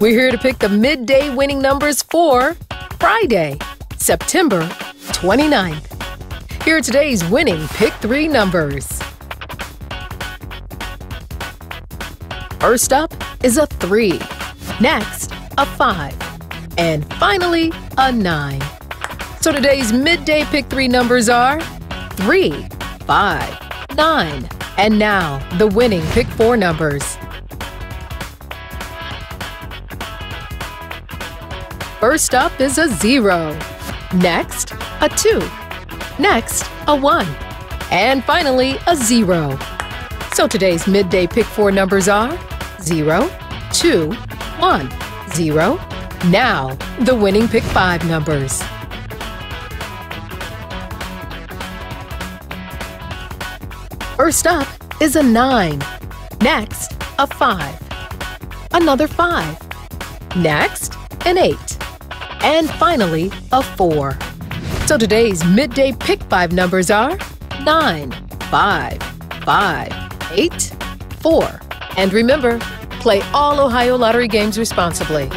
We're here to pick the midday winning numbers for Friday, September 29th. Here are today's winning Pick 3 numbers. First up is a 3, next, a 5, and finally, a 9. So today's midday Pick 3 numbers are 3, 5, 9, and now the winning Pick 4 numbers. First up is a zero. Next, a two. Next, a one. And finally, a zero. So today's midday pick four numbers are zero, two, one, zero. Now, the winning pick five numbers. First up is a nine. Next, a five. Another five. Next, an eight and finally, a 4. So today's midday pick 5 numbers are 9, 5, 5, 8, 4. And remember, play all Ohio Lottery games responsibly.